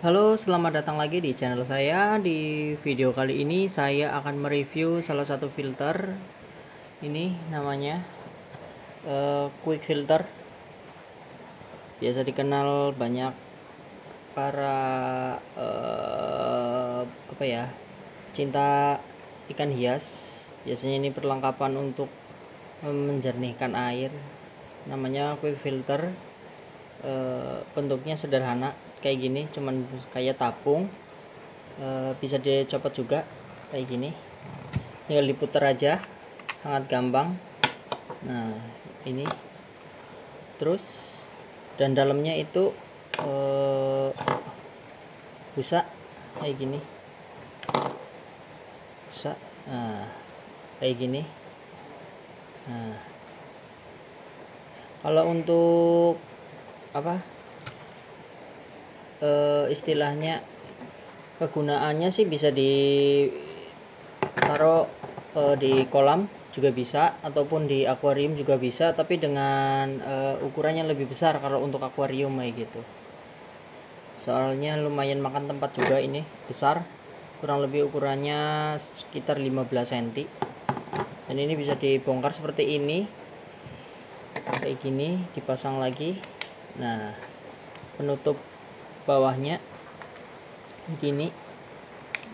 Halo, selamat datang lagi di channel saya. Di video kali ini saya akan mereview salah satu filter. Ini namanya uh, quick filter. Biasa dikenal banyak para uh, apa ya? cinta ikan hias. Biasanya ini perlengkapan untuk menjernihkan air. Namanya quick filter. Uh, bentuknya sederhana kayak gini cuman kayak tapung e, bisa dicopot juga kayak gini. Tinggal diputar aja sangat gampang. Nah ini. Terus dan dalamnya itu e, busa kayak gini. Busa nah kayak gini. Nah. Kalau untuk apa uh, istilahnya kegunaannya sih bisa ditaruh uh, di kolam juga bisa ataupun di akuarium juga bisa tapi dengan uh, ukuran yang lebih besar kalau untuk akuarium kayak gitu. Soalnya lumayan makan tempat juga ini besar. Kurang lebih ukurannya sekitar 15 cm dan ini bisa dibongkar seperti ini. Kayak gini dipasang lagi. Nah penutup bawahnya gini.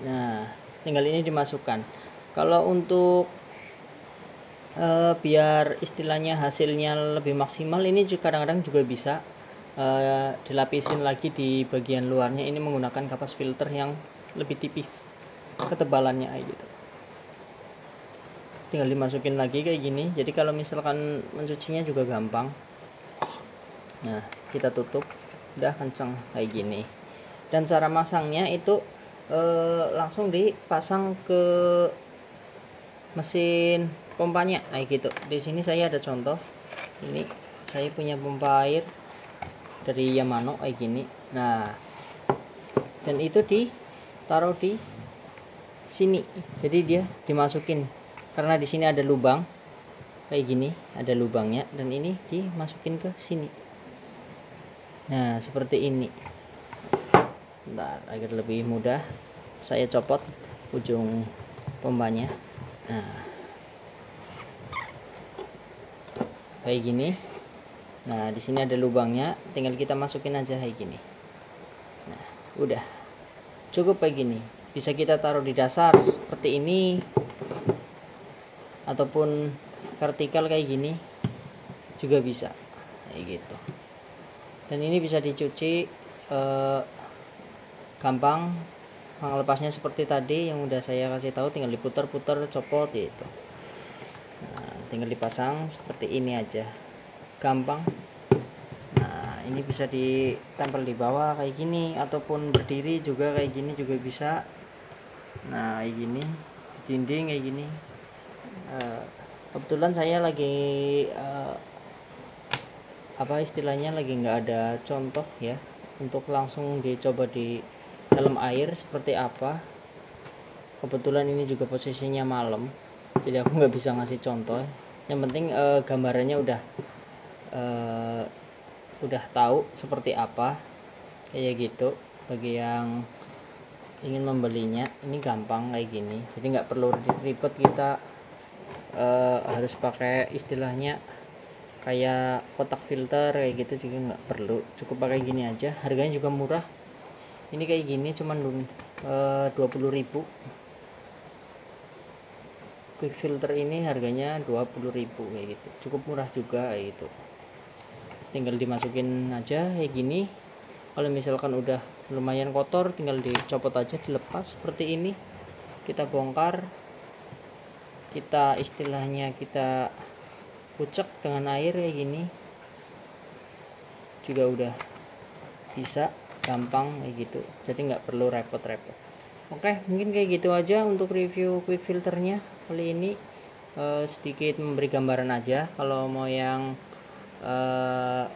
Nah tinggal ini dimasukkan. Kalau untuk e, biar istilahnya hasilnya lebih maksimal ini juga kadang-kadang juga bisa e, dilapisin lagi di bagian luarnya. Ini menggunakan kapas filter yang lebih tipis ketebalannya gitu. Tinggal dimasukin lagi kayak gini. Jadi kalau misalkan mencucinya juga gampang. Nah kita tutup udah kenceng kayak gini. Dan cara masangnya itu e, langsung dipasang ke mesin pompanya kayak gitu. Di sini saya ada contoh. Ini saya punya pompa air dari Yamano kayak gini. Nah dan itu ditaruh di sini. Jadi dia dimasukin. Karena di sini ada lubang kayak gini ada lubangnya. Dan ini dimasukin ke sini nah seperti ini. Bentar, agar lebih mudah saya copot ujung pompanya nah kayak gini. Nah di sini ada lubangnya. Tinggal kita masukin aja kayak gini. Nah udah. Cukup kayak gini. Bisa kita taruh di dasar seperti ini. Ataupun vertikal kayak gini juga bisa. Kayak gitu dan ini bisa dicuci eh, gampang lepasnya seperti tadi yang udah saya kasih tahu tinggal diputar-putar copot gitu. Nah, tinggal dipasang seperti ini aja. Gampang. Nah ini bisa ditempel di bawah kayak gini ataupun berdiri juga kayak gini juga bisa. Nah kayak gini di dinding kayak gini. Uh, kebetulan saya lagi uh, apa istilahnya lagi nggak ada contoh ya untuk langsung dicoba di dalam air seperti apa. Kebetulan ini juga posisinya malam jadi aku nggak bisa ngasih contoh. Yang penting eh, gambarannya udah eh, udah tahu seperti apa kayak gitu. Bagi yang ingin membelinya ini gampang kayak gini. Jadi nggak perlu ribet kita eh, harus pakai istilahnya kayak kotak filter kayak gitu juga nggak perlu. Cukup pakai gini aja. Harganya juga murah. Ini kayak gini cuman eh, dua puluh ribu. Quick filter ini harganya 20.000 kayak gitu. Cukup murah juga gitu. Tinggal dimasukin aja kayak gini. Kalau misalkan udah lumayan kotor tinggal dicopot aja dilepas seperti ini. Kita bongkar. Kita istilahnya kita kucek dengan air kayak gini. Juga udah bisa gampang kayak gitu. Jadi nggak perlu repot-repot. Oke mungkin kayak gitu aja untuk review quick filternya. Kali ini uh, sedikit memberi gambaran aja. Kalau mau yang uh,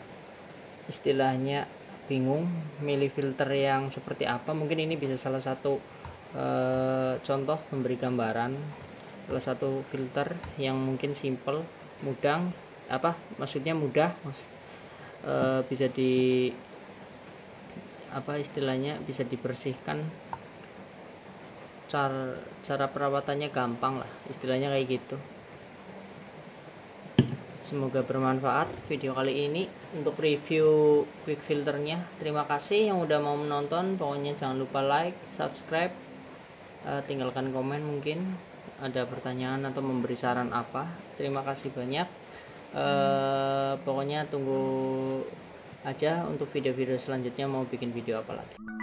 istilahnya bingung milih filter yang seperti apa mungkin ini bisa salah satu uh, contoh memberi gambaran. Salah satu filter yang mungkin simple mudah apa maksudnya mudah e, bisa di apa istilahnya bisa dibersihkan. Cara cara perawatannya gampang lah istilahnya kayak gitu. Semoga bermanfaat video kali ini untuk review quick filternya. Terima kasih yang udah mau menonton. Pokoknya jangan lupa like subscribe uh, tinggalkan komen mungkin ada pertanyaan atau memberi saran apa terima kasih banyak. Uh, pokoknya tunggu aja untuk video-video selanjutnya mau bikin video apa lagi